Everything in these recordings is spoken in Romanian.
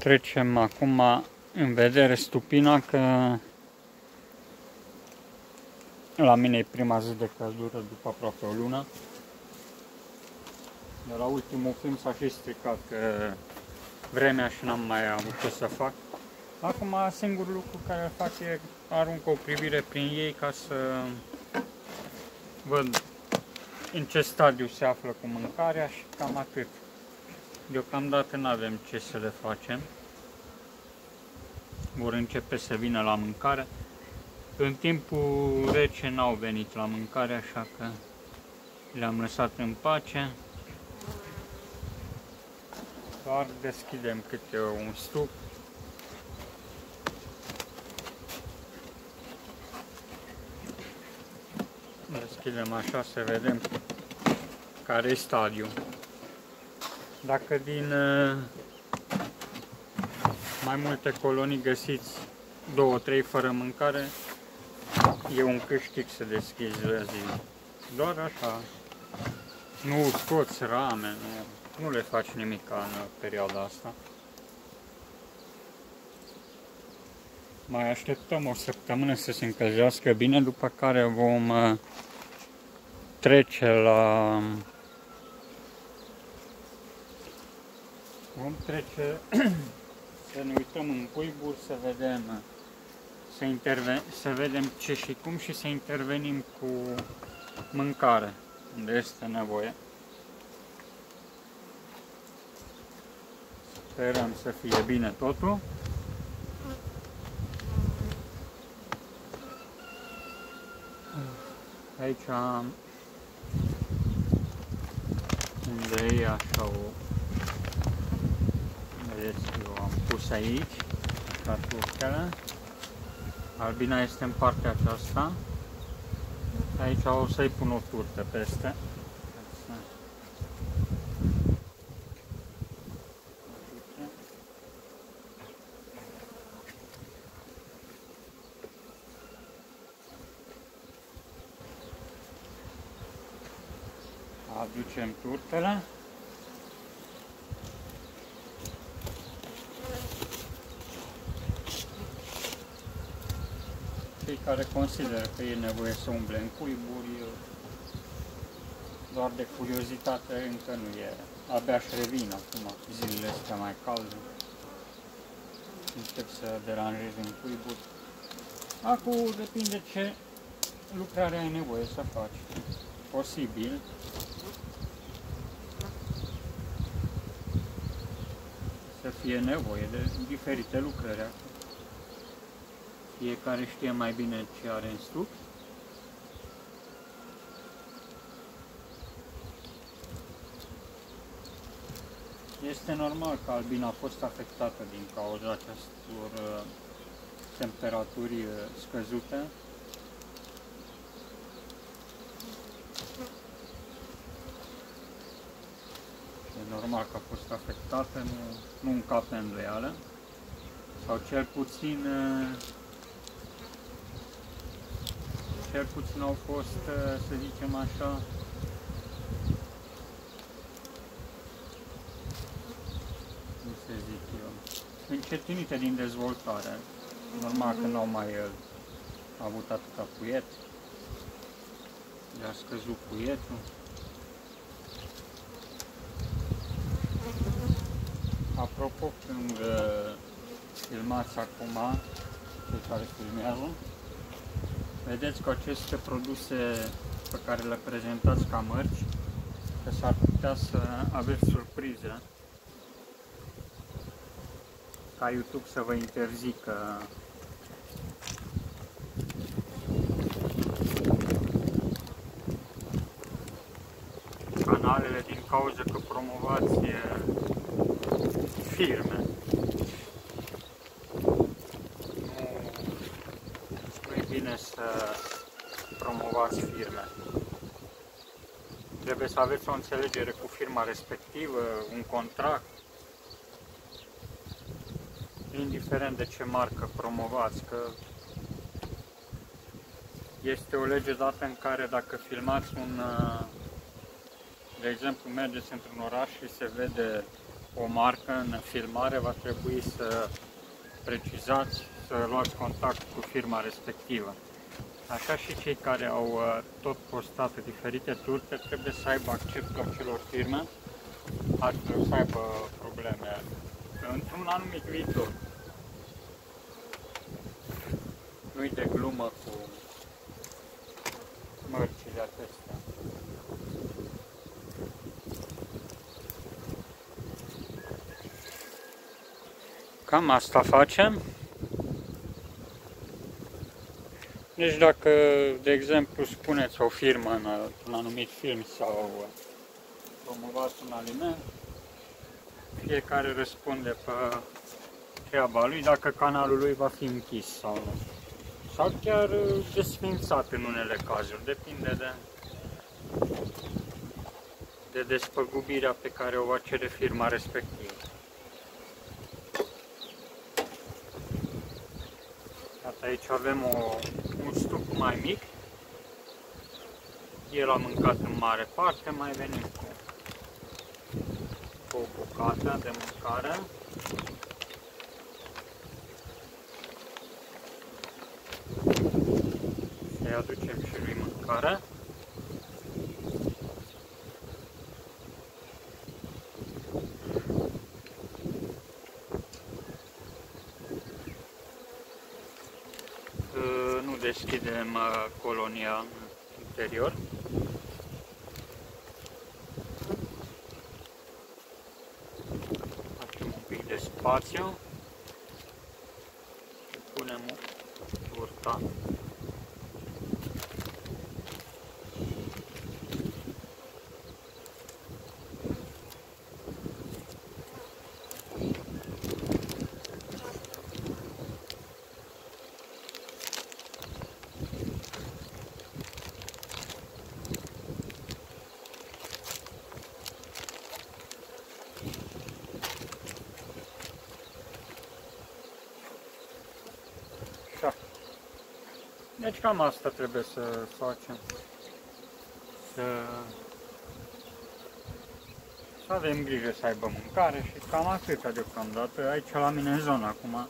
Trecem acum în vedere stupina că la mine e prima zi de căldură după aproape o lună. De la ultimul film s-a și stricat că vremea și n-am mai avut ce să fac. Acum singurul lucru care îl fac e arunc o privire prin ei ca să văd în ce stadiu se află cu mâncarea și cam atât. Deocamdată nu avem ce să le facem. Vor începe să vină la mâncare. În timpul rece n-au venit la mâncare, așa că le-am lăsat în pace. Doar deschidem câte un stup. Deschidem așa să vedem care e stadiul. Dacă din uh, mai multe colonii găsiți două, trei fără mâncare, e un câștig să deschizi la zi. Doar așa. Nu scoți rame, nu, nu le faci nimic în perioada asta. Mai așteptăm o săptămână să se încălzească bine, după care vom uh, trece la Vom trece să ne uităm în cuiburi, să vedem, să, interve- să vedem ce și cum și să intervenim cu mâncare, unde este nevoie. Sperăm să fie bine totul. Aici unde e așa o Vedeți, eu am pus aici cartușele. Albina este în partea aceasta. Aici o să-i pun o turtă peste. Aducem turtele. Care consideră că e nevoie să umble în cuiburi, doar de curiozitate încă nu e. Abia și revin acum, zilele astea mai calde. Încep să deranjez în cuiburi. Acum depinde ce lucrare ai nevoie să faci. Posibil. Să fie nevoie de diferite lucrări acum. Fiecare știe mai bine ce are în stup. Este normal că albina a fost afectată din cauza acestor uh, temperaturi uh, scăzute. E normal că a fost afectată, nu, nu încape îndoială. Sau cel puțin uh, cel puțin au fost, uh, să zicem așa, cum să zic eu, încetinite din dezvoltare. Normal că n-au mai uh, avut atâta puiet, le-a scăzut puietul. Apropo, când uh, filmați acum, cei care filmează, Vedeți că aceste produse pe care le prezentați ca mărci, că s-ar putea să aveți surprize ca YouTube să vă interzică canalele din cauza că promovați firme. bine să promovați firme. Trebuie să aveți o înțelegere cu firma respectivă, un contract, indiferent de ce marcă promovați, că este o lege dată în care dacă filmați un, de exemplu, mergeți într-un oraș și se vede o marcă în filmare, va trebui să precizați, să luați contact cu firma respectivă. Așa și cei care au uh, tot postat diferite turte trebuie să aibă acceptul acelor firme, altfel să aibă probleme într-un anumit viitor. Nu-i de glumă cu mărcile acestea. Cam asta facem. Deci dacă, de exemplu, spuneți o firmă în un anumit film sau promovați un aliment, fiecare răspunde pe treaba lui dacă canalul lui va fi închis sau nu. Sau chiar desfințat în unele cazuri, depinde de, de despăgubirea pe care o va cere firma respectivă. Iată aici avem o, un stup mai mic. El a mâncat în mare parte, mai venim cu, cu o bucată de mâncare. Să-i aducem și lui mâncare. deschidem uh, colonia în interior. Facem un pic de spațiu și punem burta. Deci cam asta trebuie să facem. Să, să avem grijă să aibă mâncare și cam atâta deocamdată. Aici la mine în zonă acum,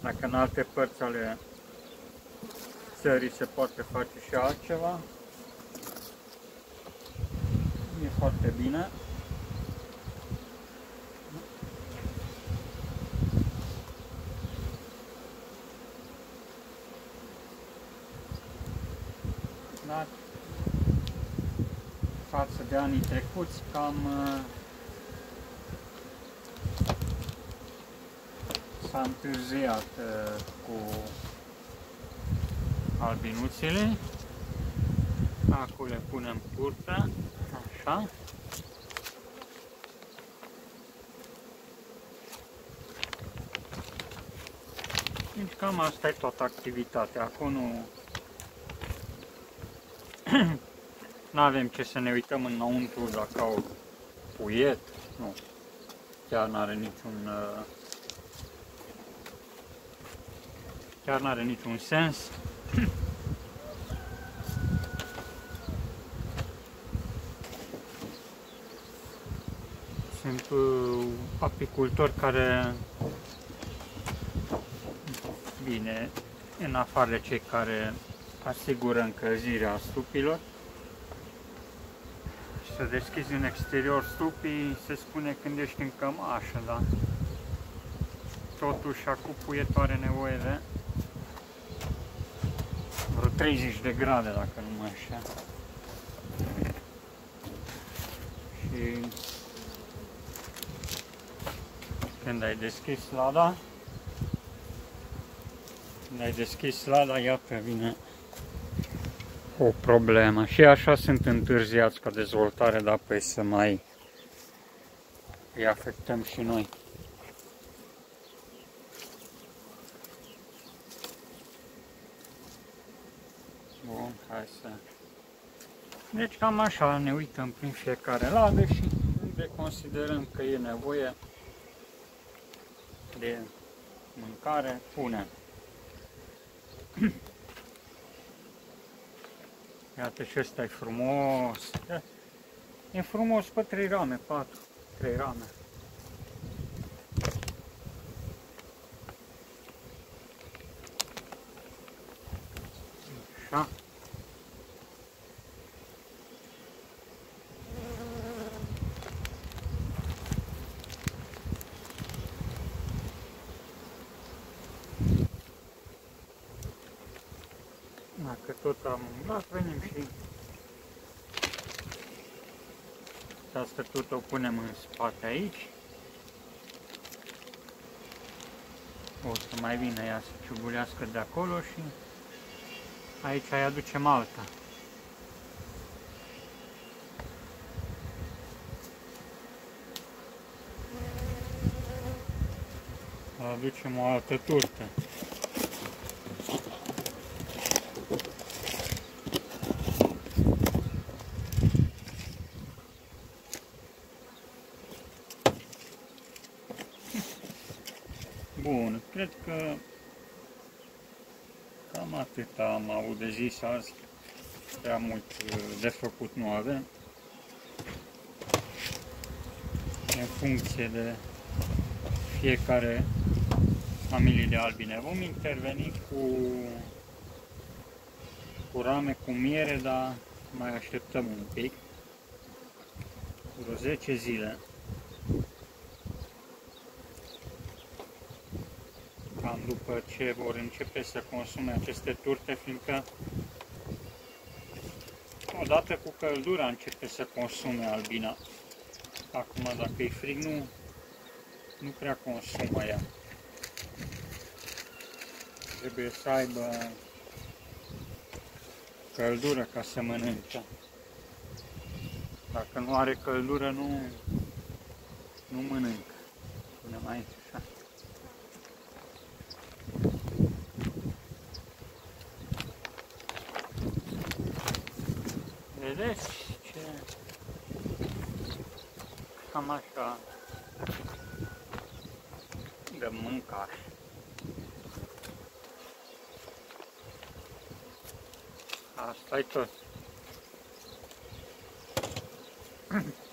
dacă în alte părți ale țării se poate face și altceva, e foarte bine. Dar față de anii trecuți cam uh, s-a întârziat uh, cu albinuțele. Acum le punem curtea, așa. Deci cam asta e toată activitatea. Acum nu nu avem ce să ne uităm înăuntru dacă au puiet, nu, chiar nu are niciun uh, chiar nu are niciun sens. Sunt uh, apicultori care, bine, în afară de cei care asigură încălzirea stupilor. Și să deschizi în exterior stupii, se spune când ești în cămașă, da? Totuși, acum puietul are nevoie de vreo 30 de grade, dacă nu mă așa. Și când ai deschis lada, când ai deschis lada, iată, vine o problemă și așa sunt întârziați ca dezvoltare, dar păi să mai îi afectăm și noi. Bun, hai să... Deci cam așa ne uităm prin fiecare ladă și unde considerăm că e nevoie de mâncare, punem. Iată și ăsta e frumos. Da. E frumos pe trei rame, patru, trei rame. Așa. Dacă tot am umblat, venim și asta tot o punem în spate aici. O să mai vină ea să ciugulească de acolo și aici îi aducem alta. Aducem o altă turtă. Bun, cred că cam atât am avut de zis azi. Prea mult uh, de făcut nu avem. În funcție de fiecare familie de albine. Vom interveni cu, cu rame, cu miere, dar mai așteptăm un pic. Vreo 10 zile. Cam după ce vor începe să consume aceste turte, fiindcă odată cu căldura începe să consume albina. Acum, dacă e frig, nu, nu prea consumă ea. Trebuie să aibă căldură ca să mănânce. Dacă nu are căldură, nu, nu mănâncă. Punem aici așa. Vedeți ce... Cam așa de mâncare. Asta e tot.